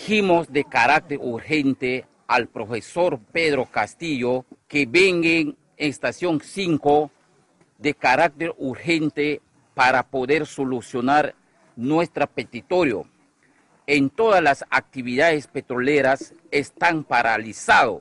Dijimos de carácter urgente al profesor Pedro Castillo que venga en estación 5 de carácter urgente para poder solucionar nuestro petitorio. En todas las actividades petroleras están paralizados